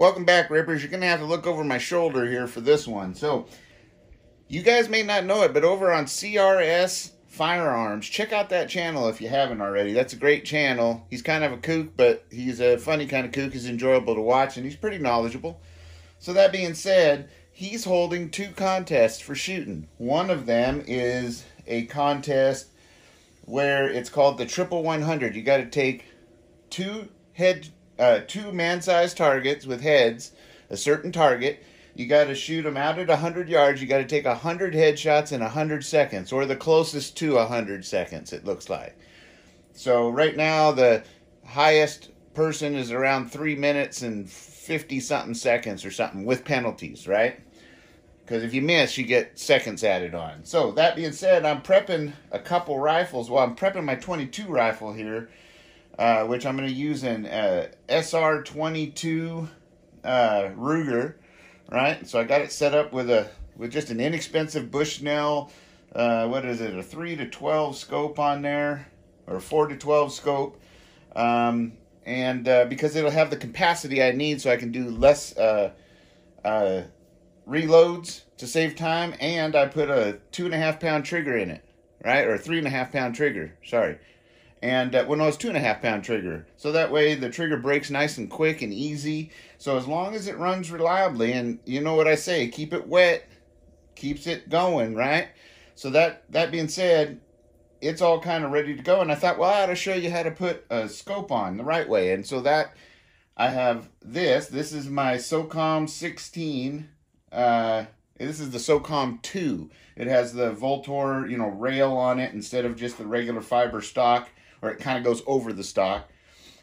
Welcome back, Rippers. You're going to have to look over my shoulder here for this one. So, you guys may not know it, but over on CRS Firearms, check out that channel if you haven't already. That's a great channel. He's kind of a kook, but he's a funny kind of kook. He's enjoyable to watch, and he's pretty knowledgeable. So, that being said, he's holding two contests for shooting. One of them is a contest where it's called the Triple 100. You got to take two head, uh, two man-sized targets with heads, a certain target. You got to shoot them out at 100 yards. You got to take 100 headshots in 100 seconds, or the closest to 100 seconds, it looks like. So right now, the highest person is around three minutes and 50 something seconds or something with penalties, right? Because if you miss, you get seconds added on. So that being said, I'm prepping a couple rifles. Well, I'm prepping my 22 rifle here uh, which I'm going to use an uh, SR22 uh, Ruger, right? So I got it set up with a with just an inexpensive Bushnell. Uh, what is it? A three to twelve scope on there, or four to twelve scope, um, and because it'll have the capacity I need, so I can do less reloads to save time, and I put a two and a half pound trigger in it, right, or three and a half pound trigger. Sorry and uh, well no it's two and a half pound trigger. So that way the trigger breaks nice and quick and easy. So as long as it runs reliably and you know what i say keep it wet keeps it going right? So that that being said it's all kind of ready to go and i thought well i ought to show you how to put a scope on the right way. And so that i have this. This is my socom 16 uh this is the SOCOM 2. It has the VLTOR, you know, rail on it instead of just the regular fiber stock or it kind of goes over the stock.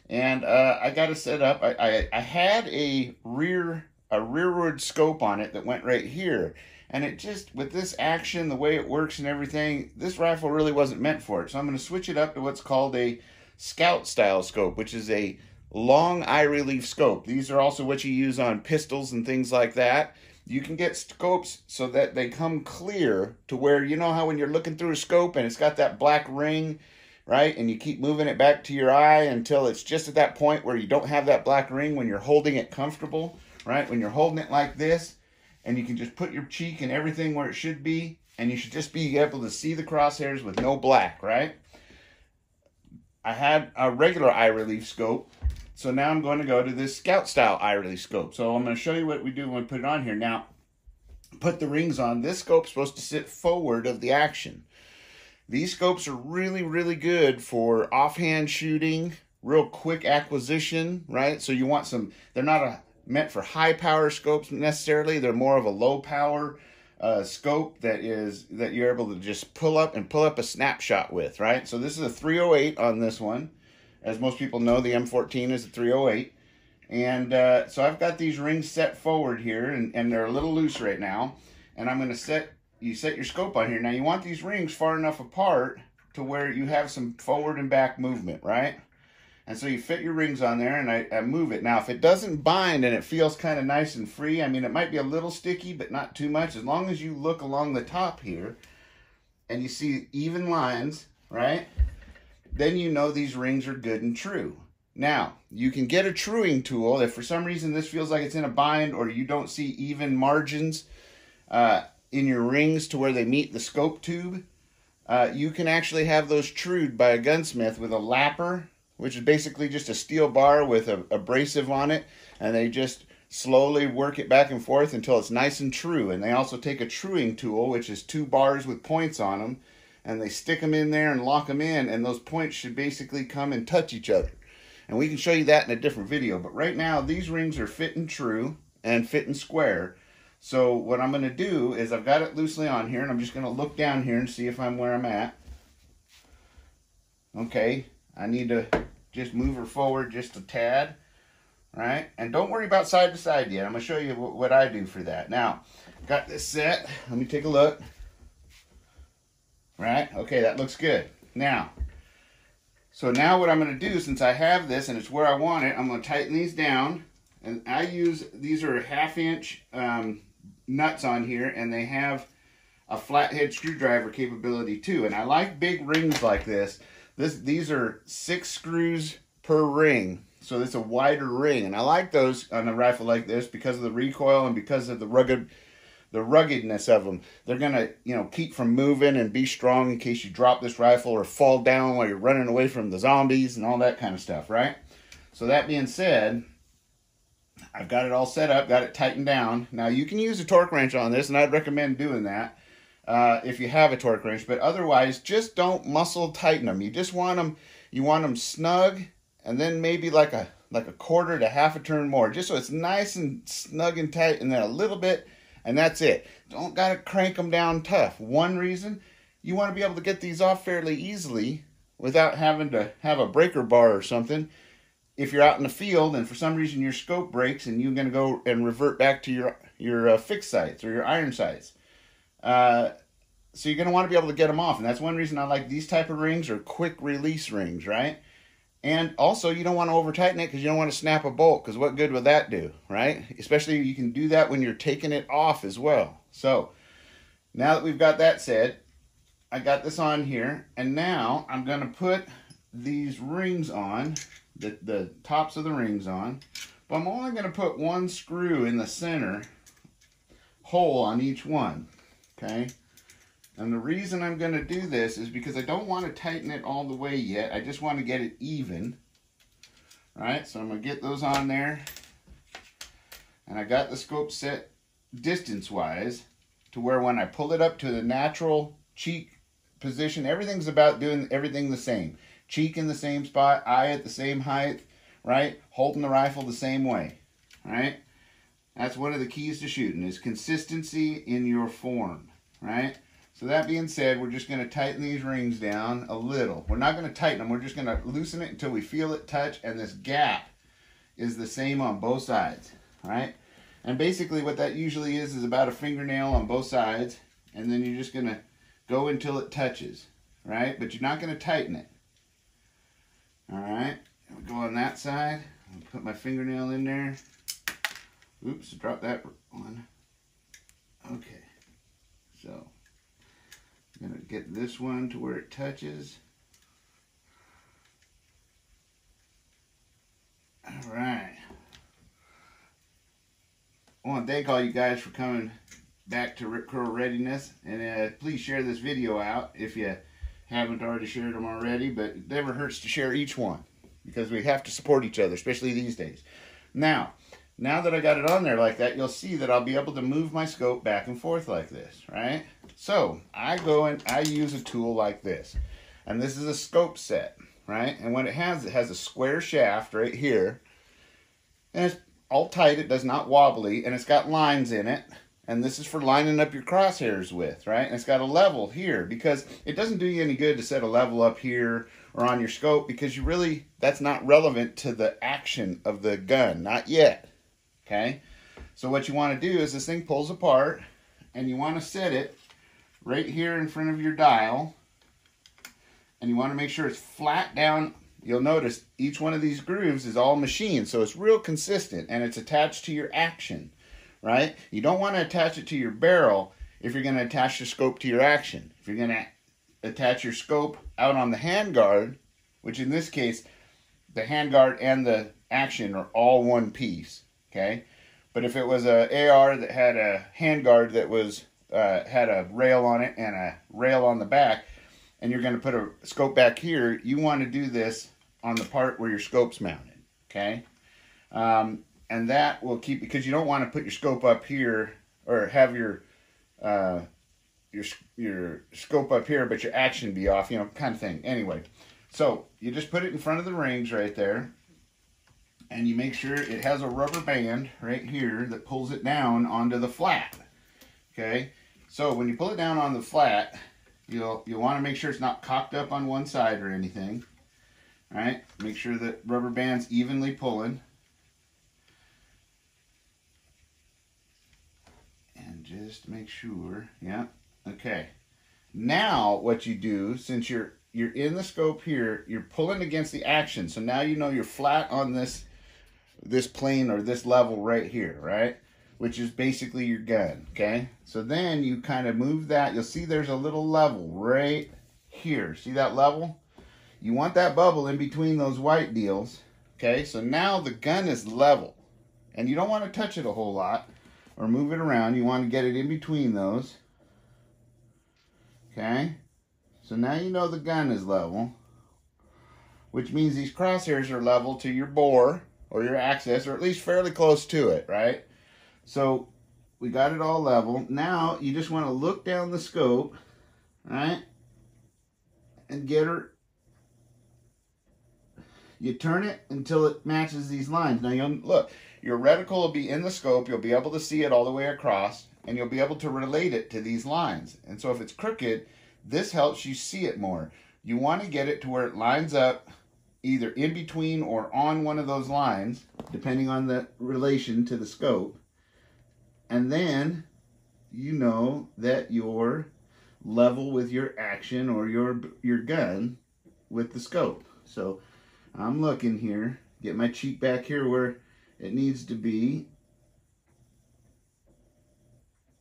And uh, I got it set up. I, I, I had a rear a rearward scope on it that went right here. And it just, with this action, the way it works and everything, this rifle really wasn't meant for it. So I'm going to switch it up to what's called a scout style scope, which is a long eye relief scope. These are also what you use on pistols and things like that. You can get scopes so that they come clear to where, you know how when you're looking through a scope and it's got that black ring right? And you keep moving it back to your eye until it's just at that point where you don't have that black ring when you're holding it comfortable, right? When you're holding it like this, and you can just put your cheek and everything where it should be, and you should just be able to see the crosshairs with no black, right? I had a regular eye relief scope, so now I'm going to go to this scout style eye relief scope. So I'm going to show you what we do when we put it on here. Now, put the rings on. This scope's supposed to sit forward of the action. These scopes are really, really good for offhand shooting, real quick acquisition, right? So you want some, they're not a, meant for high power scopes necessarily. They're more of a low power uh, scope that is, that you're able to just pull up and pull up a snapshot with, right? So this is a 308 on this one. As most people know, the M14 is a 308. And uh, so I've got these rings set forward here, and, and they're a little loose right now. And I'm going to set you set your scope on here. Now you want these rings far enough apart to where you have some forward and back movement, right? And so you fit your rings on there and I, I move it. Now if it doesn't bind and it feels kind of nice and free, I mean it might be a little sticky but not too much. As long as you look along the top here and you see even lines, right? Then you know these rings are good and true. Now, you can get a truing tool if for some reason this feels like it's in a bind or you don't see even margins. Uh, in your rings to where they meet the scope tube, uh, you can actually have those trued by a gunsmith with a lapper, which is basically just a steel bar with a abrasive on it, and they just slowly work it back and forth until it's nice and true. And they also take a truing tool, which is two bars with points on them, and they stick them in there and lock them in, and those points should basically come and touch each other. And we can show you that in a different video. But right now, these rings are fitting true and fitting square. So what I'm going to do is I've got it loosely on here and I'm just going to look down here and see if I'm where I'm at. Okay, I need to just move her forward just a tad, right? And don't worry about side to side yet. I'm going to show you what I do for that. Now, got this set. Let me take a look. Right? Okay, that looks good. Now, so now what I'm going to do, since I have this and it's where I want it, I'm going to tighten these down. And I use, these are half inch um, nuts on here and they have a flathead screwdriver capability too. And I like big rings like this. This These are six screws per ring. so it's a wider ring. And I like those on a rifle like this because of the recoil and because of the rugged the ruggedness of them. They're gonna, you know, keep from moving and be strong in case you drop this rifle or fall down while you're running away from the zombies and all that kind of stuff, right? So that being said, I've got it all set up, got it tightened down. Now you can use a torque wrench on this, and I'd recommend doing that uh, if you have a torque wrench. But otherwise, just don't muscle tighten them. You just want them, you want them snug, and then maybe like a like a quarter to half a turn more, just so it's nice and snug and tight, and then a little bit, and that's it. Don't gotta crank them down tough. One reason you want to be able to get these off fairly easily without having to have a breaker bar or something if you're out in the field and for some reason your scope breaks and you're going to go and revert back to your your uh, fixed sights or your iron sights uh, so you're going to want to be able to get them off. And that's one reason i like these type of rings or quick release rings right? And also you don't want to over tighten it because you don't want to snap a bolt because what good would that do right? Especially you can do that when you're taking it off as well. So now that we've got that said i got this on here and now i'm going to put these rings on the, the tops of the rings on. But I'm only going to put one screw in the center hole on each one. Okay. And the reason I'm going to do this is because I don't want to tighten it all the way yet. I just want to get it even. Right, so I'm going to get those on there. And I got the scope set distance-wise to where when I pull it up to the natural cheek position, everything's about doing everything the same cheek in the same spot, eye at the same height, right? Holding the rifle the same way, right? That's one of the keys to shooting is consistency in your form, right? So that being said, we're just going to tighten these rings down a little. We're not going to tighten them. We're just going to loosen it until we feel it touch and this gap is the same on both sides, right? And basically what that usually is is about a fingernail on both sides and then you're just going to go until it touches, right? But you're not going to tighten it. All right, we go on that side. I'll put my fingernail in there. Oops, drop that one. Okay, so I'm gonna get this one to where it touches. All right. I want to thank all you guys for coming back to Rip Curl Readiness, and uh, please share this video out if you haven't already shared them already, but it never hurts to share each one because we have to support each other, especially these days. Now, now that I got it on there like that, you'll see that I'll be able to move my scope back and forth like this, right? So I go and I use a tool like this. And this is a scope set, right? And what it has, it has a square shaft right here. And it's all tight, it does not wobbly, and it's got lines in it and this is for lining up your crosshairs with, right? And it's got a level here because it doesn't do you any good to set a level up here or on your scope because you really, that's not relevant to the action of the gun, not yet, okay? So what you want to do is this thing pulls apart and you want to set it right here in front of your dial and you want to make sure it's flat down. You'll notice each one of these grooves is all machined, so it's real consistent and it's attached to your action right? You don't want to attach it to your barrel if you're going to attach the scope to your action. If you're going to attach your scope out on the handguard, which in this case, the handguard and the action are all one piece, okay? But if it was a AR that had a handguard that was uh, had a rail on it and a rail on the back, and you're going to put a scope back here, you want to do this on the part where your scope's mounted, okay? Um, and that will keep because you don't want to put your scope up here or have your uh, your your scope up here, but your action be off, you know, kind of thing. Anyway, so you just put it in front of the rings right there, and you make sure it has a rubber band right here that pulls it down onto the flat. Okay, so when you pull it down on the flat, you'll you'll want to make sure it's not cocked up on one side or anything. All right, make sure that rubber band's evenly pulling. Just make sure. Yeah. Okay. Now what you do, since you're you're in the scope here, you're pulling against the action. So now you know you're flat on this this plane or this level right here, right? Which is basically your gun, okay? So then you kind of move that. You'll see there's a little level right here. See that level? You want that bubble in between those white deals, Okay, so now the gun is level. And you don't want to touch it a whole lot or move it around. You want to get it in between those. Okay, so now you know the gun is level, which means these crosshairs are level to your bore or your axis, or at least fairly close to it, right? So we got it all level. Now you just want to look down the scope, right? And get her. You turn it until it matches these lines. Now you'll look, your reticle will be in the scope. You'll be able to see it all the way across and you'll be able to relate it to these lines. And so if it's crooked, this helps you see it more. You want to get it to where it lines up either in between or on one of those lines, depending on the relation to the scope. And then you know that you're level with your action or your your gun with the scope. So I'm looking here, get my cheek back here where it needs to be.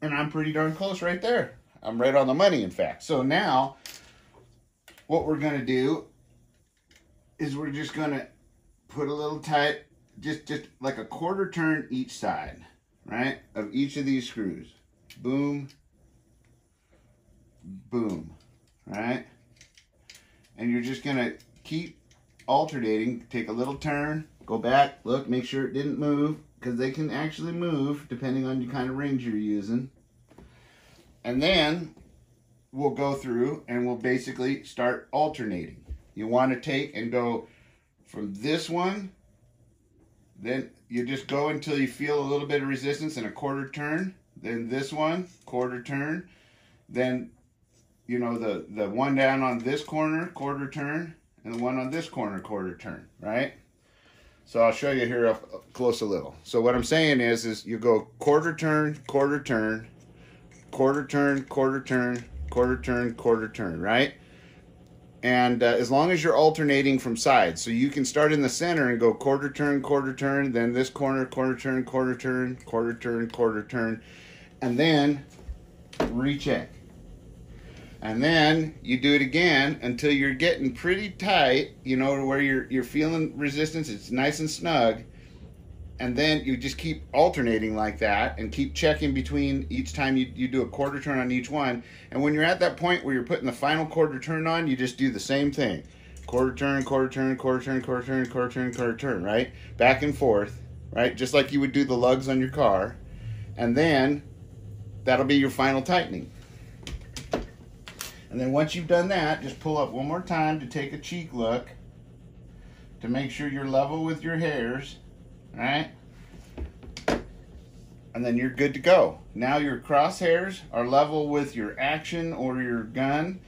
And I'm pretty darn close right there. I'm right on the money, in fact. So now, what we're going to do is we're just going to put a little tight, just, just like a quarter turn each side, right, of each of these screws. Boom, boom, right? And you're just going to keep alternating, take a little turn, go back, look, make sure it didn't move, because they can actually move depending on the kind of rings you're using. And then we'll go through and we'll basically start alternating. You want to take and go from this one, then you just go until you feel a little bit of resistance and a quarter turn, then this one, quarter turn, then you know the the one down on this corner, quarter turn, and the one on this corner, quarter turn, right? So I'll show you here up close a little. So what I'm saying is, is you go quarter turn, quarter turn, quarter turn, quarter turn, quarter turn, quarter turn, right? And uh, as long as you're alternating from sides, so you can start in the center and go quarter turn, quarter turn, then this corner, quarter turn, quarter turn, quarter turn, quarter turn, and then recheck. And then you do it again until you're getting pretty tight, you know, where you're you're feeling resistance, it's nice and snug. And then you just keep alternating like that and keep checking between each time you, you do a quarter turn on each one. And when you're at that point where you're putting the final quarter turn on, you just do the same thing. Quarter turn, quarter turn, quarter turn, quarter turn, quarter turn, quarter turn, right? Back and forth, right? Just like you would do the lugs on your car. And then that'll be your final tightening. And then once you've done that, just pull up one more time to take a cheek look to make sure you're level with your hairs, right? And then you're good to go. Now your crosshairs are level with your action or your gun,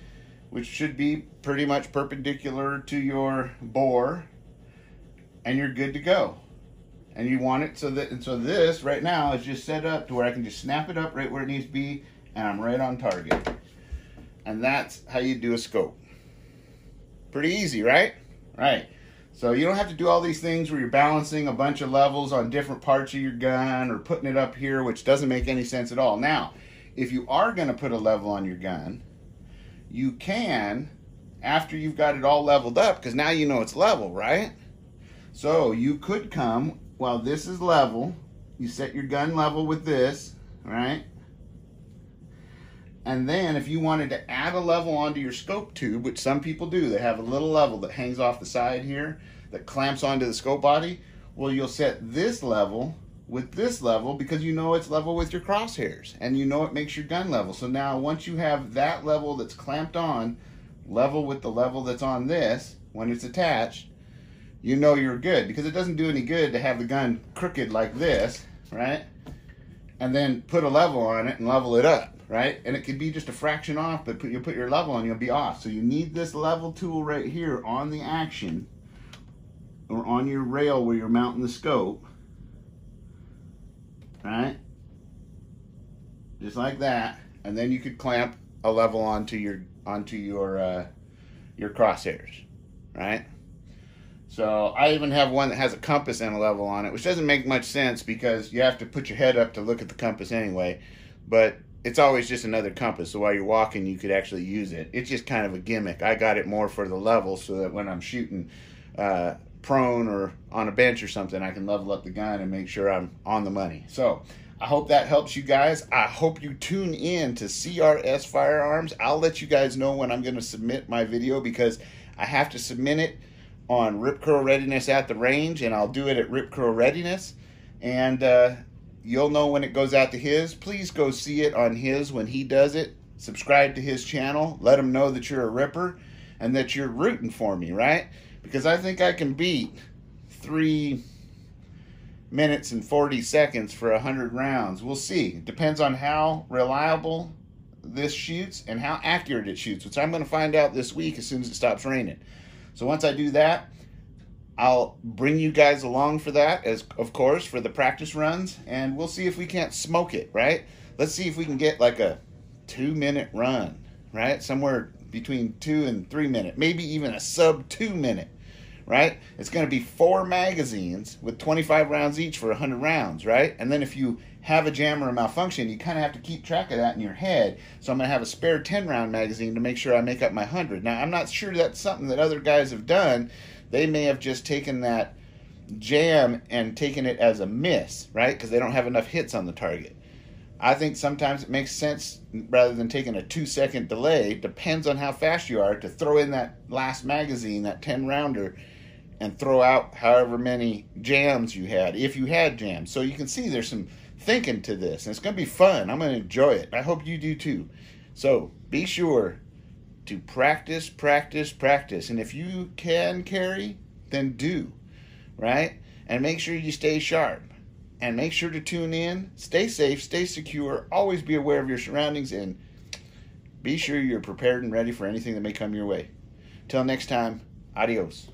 which should be pretty much perpendicular to your bore, and you're good to go. And you want it so that, and so this right now is just set up to where I can just snap it up right where it needs to be, and I'm right on target. And that's how you do a scope. Pretty easy, right? Right. So you don't have to do all these things where you're balancing a bunch of levels on different parts of your gun or putting it up here, which doesn't make any sense at all. Now, if you are going to put a level on your gun, you can, after you've got it all leveled up, because now you know it's level, right? So you could come, while this is level, you set your gun level with this, right? And then if you wanted to add a level onto your scope tube, which some people do, they have a little level that hangs off the side here that clamps onto the scope body. Well, you'll set this level with this level because you know it's level with your crosshairs and you know it makes your gun level. So now once you have that level that's clamped on level with the level that's on this when it's attached, you know you're good because it doesn't do any good to have the gun crooked like this, right? And then put a level on it and level it up right? And it could be just a fraction off, but put, you put your level on, you'll be off. So you need this level tool right here on the action or on your rail where you're mounting the scope, right? Just like that, and then you could clamp a level onto your onto your uh, your crosshairs, right? So I even have one that has a compass and a level on it, which doesn't make much sense because you have to put your head up to look at the compass anyway. But it's always just another compass. So while you're walking, you could actually use it. It's just kind of a gimmick. I got it more for the level so that when I'm shooting uh, prone or on a bench or something, I can level up the gun and make sure I'm on the money. So I hope that helps you guys. I hope you tune in to CRS Firearms. I'll let you guys know when I'm going to submit my video because I have to submit it on Rip Curl Readiness at the range, and I'll do it at Rip Curl Readiness. And uh, you'll know when it goes out to his. Please go see it on his when he does it. Subscribe to his channel. Let him know that you're a ripper and that you're rooting for me, right? Because I think I can beat three minutes and 40 seconds for 100 rounds. We'll see. It depends on how reliable this shoots and how accurate it shoots, which I'm going to find out this week as soon as it stops raining. So once I do that, I'll bring you guys along for that, as of course, for the practice runs, and we'll see if we can't smoke it, right? Let's see if we can get like a two minute run, right? Somewhere between two and three minute, maybe even a sub two minute right? It's going to be four magazines with 25 rounds each for 100 rounds, right? And then if you have a jam or a malfunction, you kind of have to keep track of that in your head. So I'm going to have a spare 10 round magazine to make sure I make up my 100. Now, I'm not sure that's something that other guys have done. They may have just taken that jam and taken it as a miss, right? Because they don't have enough hits on the target. I think sometimes it makes sense rather than taking a two second delay, depends on how fast you are, to throw in that last magazine, that 10 rounder, and throw out however many jams you had, if you had jams. So you can see there's some thinking to this, and it's going to be fun. I'm going to enjoy it. I hope you do too. So be sure to practice, practice, practice. And if you can carry, then do, right? And make sure you stay sharp. And make sure to tune in. Stay safe, stay secure. Always be aware of your surroundings and be sure you're prepared and ready for anything that may come your way. Till next time, adios.